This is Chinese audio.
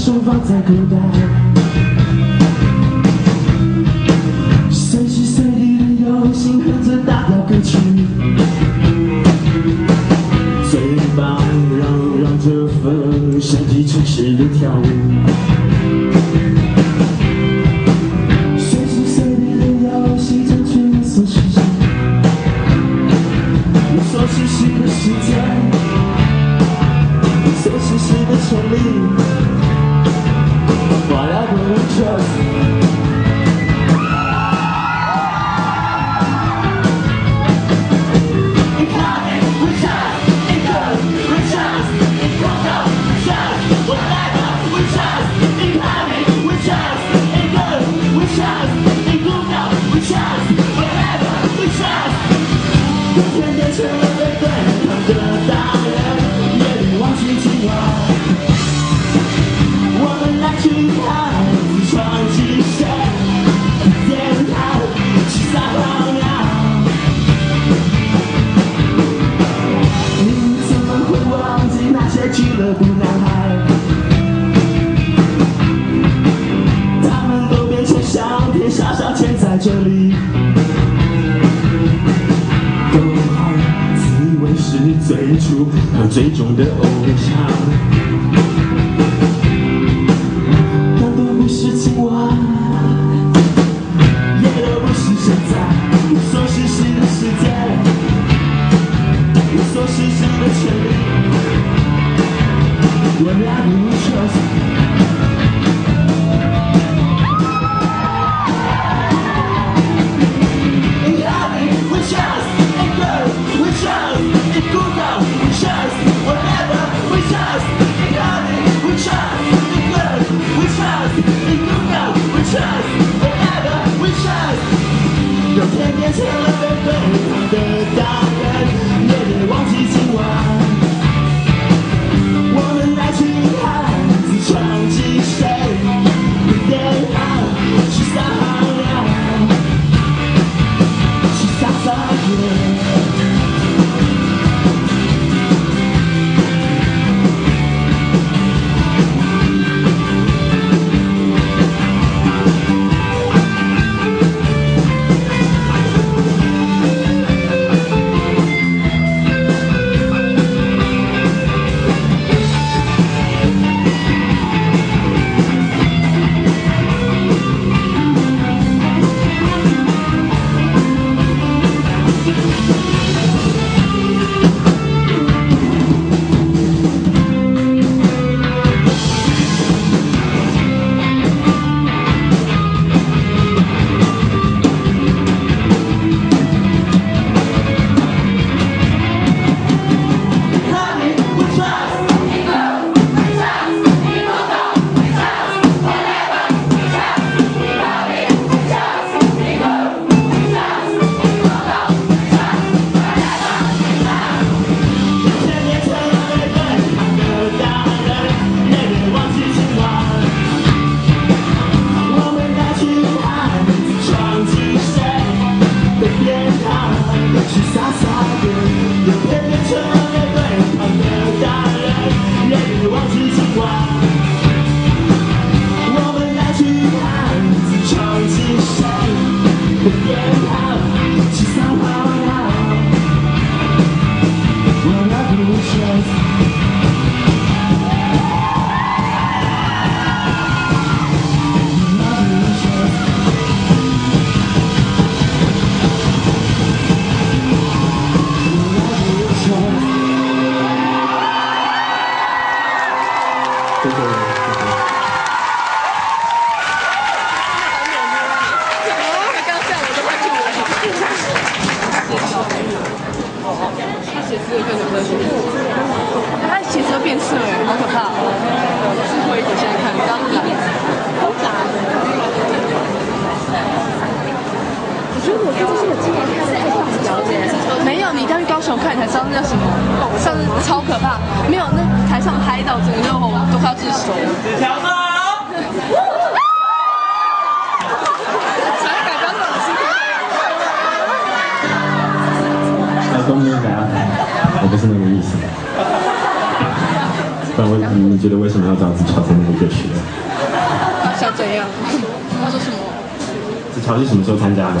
手放在口袋。随时随地的用心哼着大调歌曲，嘴巴嚷嚷着风，身体诚实的跳舞。这里，都自。以为是最初和最终的偶像。Thank you. 那什么？上次超可怕。没有那台上嗨到整个人我都快要窒息了。子乔呢想要改变吗我不是那个意思。不然为什么你觉得为什么要这样子唱这么多歌曲呢想怎样。他说什么？子乔是什么时候参加的？